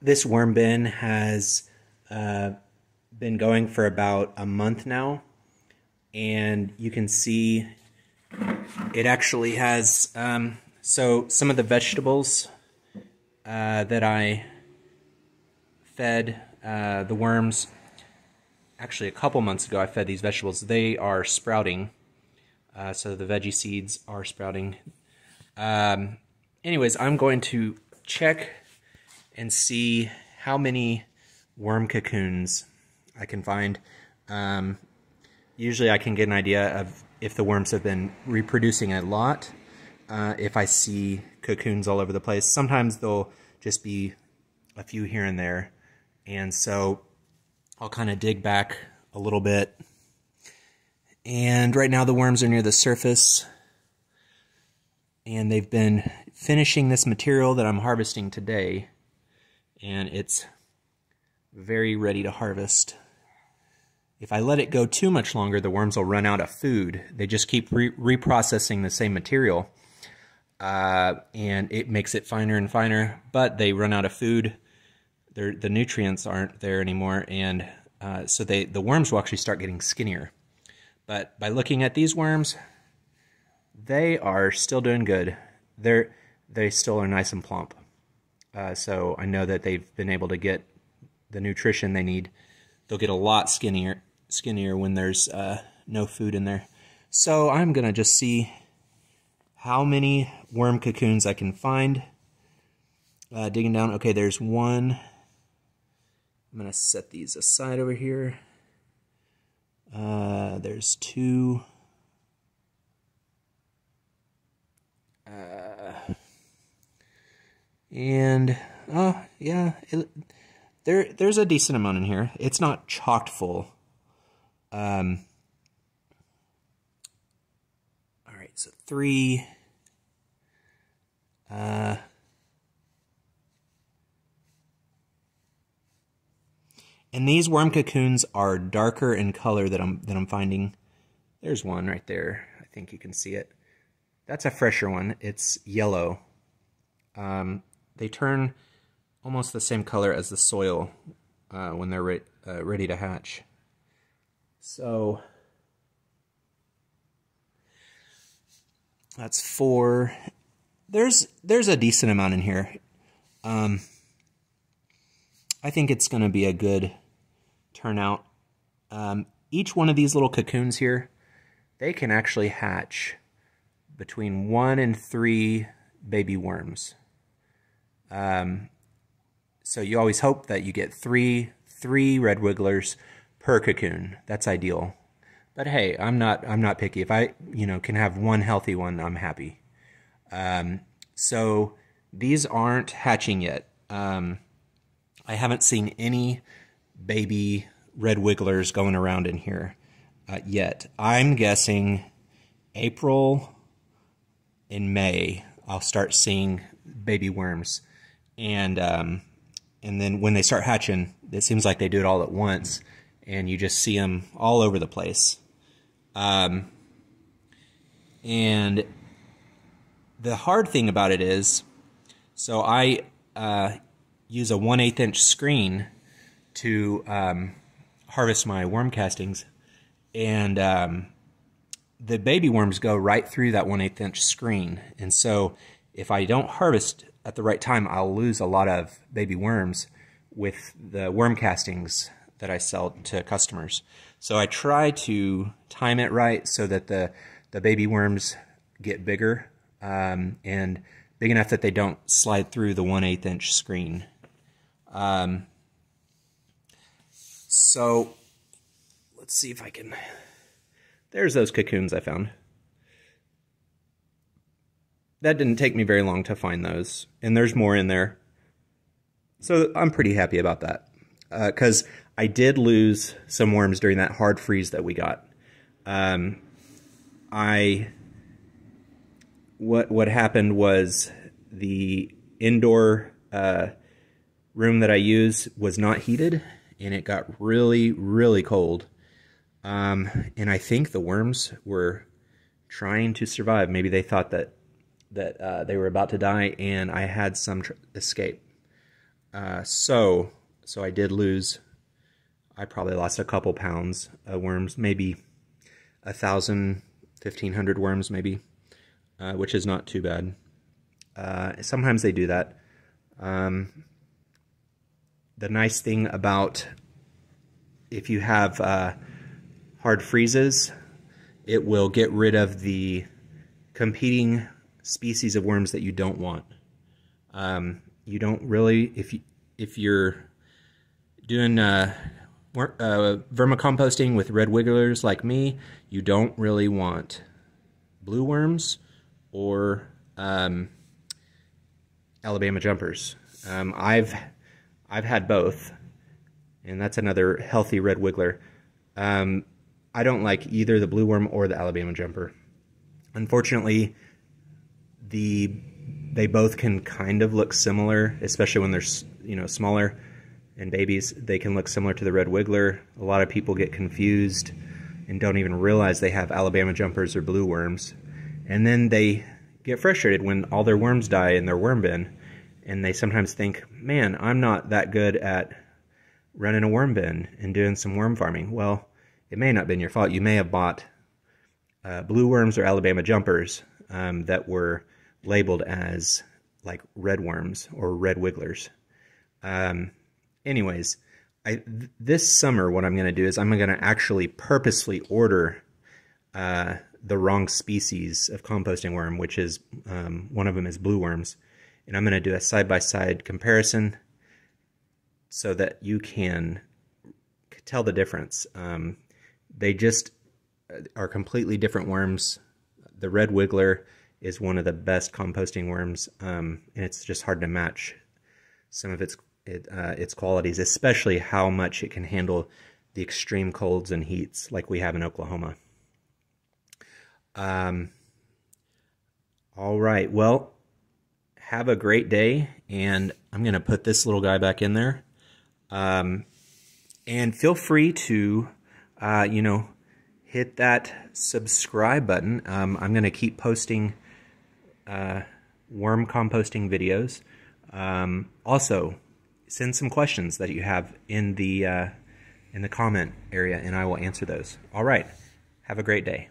this worm bin has uh, been going for about a month now, and you can see it actually has um, so some of the vegetables uh, that I fed uh, the worms. Actually, a couple months ago, I fed these vegetables. They are sprouting, uh, so the veggie seeds are sprouting. Um, anyways, I'm going to check and see how many worm cocoons I can find. Um, usually I can get an idea of if the worms have been reproducing a lot, uh, if I see cocoons all over the place. Sometimes they'll just be a few here and there. And so I'll kind of dig back a little bit. And right now the worms are near the surface. And they've been finishing this material that I'm harvesting today and it's very ready to harvest. If I let it go too much longer, the worms will run out of food. They just keep re reprocessing the same material, uh, and it makes it finer and finer, but they run out of food. They're, the nutrients aren't there anymore, and uh, so they the worms will actually start getting skinnier. But by looking at these worms, they are still doing good. They're they still are nice and plump. Uh, so I know that they've been able to get the nutrition they need. They'll get a lot skinnier, skinnier when there's uh, no food in there. So I'm gonna just see how many worm cocoons I can find. Uh, digging down, okay, there's one. I'm gonna set these aside over here. Uh, there's two. And oh yeah, it, there there's a decent amount in here. It's not chocked full. Um. All right, so three. Uh. And these worm cocoons are darker in color that I'm that I'm finding. There's one right there. I think you can see it. That's a fresher one. It's yellow. Um, they turn almost the same color as the soil uh, when they're re uh, ready to hatch. So that's four. There's there's a decent amount in here. Um, I think it's going to be a good turnout. Um, each one of these little cocoons here, they can actually hatch between one and three baby worms. Um, so you always hope that you get three three red wigglers per cocoon. That's ideal. But hey, I'm not I'm not picky. If I you know can have one healthy one, I'm happy. Um, so these aren't hatching yet. Um, I haven't seen any baby red wigglers going around in here uh, yet. I'm guessing April in May I'll start seeing baby worms and um, and then when they start hatching, it seems like they do it all at once, and you just see them all over the place. Um, and the hard thing about it is, so I uh, use a 1 8 inch screen to um, harvest my worm castings, and um, the baby worms go right through that 1 8 inch screen. And so if I don't harvest at the right time, I'll lose a lot of baby worms with the worm castings that I sell to customers. So I try to time it right so that the, the baby worms get bigger um, and big enough that they don't slide through the 1 8 inch screen. Um, so let's see if I can. There's those cocoons I found that didn't take me very long to find those, and there's more in there. So I'm pretty happy about that because uh, I did lose some worms during that hard freeze that we got. Um, I what what happened was the indoor uh, room that I use was not heated, and it got really really cold. Um, and I think the worms were trying to survive. Maybe they thought that that uh, they were about to die, and I had some escape. Uh, so, so I did lose. I probably lost a couple pounds of worms, maybe a thousand, fifteen hundred worms, maybe, uh, which is not too bad. Uh, sometimes they do that. Um, the nice thing about if you have uh, hard freezes, it will get rid of the competing species of worms that you don't want. Um, you don't really, if you, if you're doing uh, uh, vermicomposting with red wigglers like me, you don't really want blue worms or um, Alabama jumpers. Um, I've I've had both, and that's another healthy red wiggler. Um, I don't like either the blue worm or the Alabama jumper. Unfortunately, the they both can kind of look similar, especially when they're you know smaller and babies. They can look similar to the red wiggler. A lot of people get confused and don't even realize they have Alabama jumpers or blue worms, and then they get frustrated when all their worms die in their worm bin, and they sometimes think, "Man, I'm not that good at running a worm bin and doing some worm farming." Well, it may not have been your fault. You may have bought uh, blue worms or Alabama jumpers um, that were labeled as like red worms or red wigglers. Um, anyways, I, th this summer, what I'm going to do is I'm going to actually purposely order uh, the wrong species of composting worm, which is um, one of them is blue worms, and I'm going to do a side by side comparison so that you can tell the difference. Um, they just are completely different worms. The red wiggler is one of the best composting worms, um, and it's just hard to match some of its it, uh, its qualities, especially how much it can handle the extreme colds and heats like we have in Oklahoma. Um, all right, well, have a great day, and I'm going to put this little guy back in there. Um, and feel free to, uh, you know, hit that subscribe button. Um, I'm going to keep posting uh, worm composting videos. Um, also, send some questions that you have in the uh, in the comment area, and I will answer those. All right. Have a great day.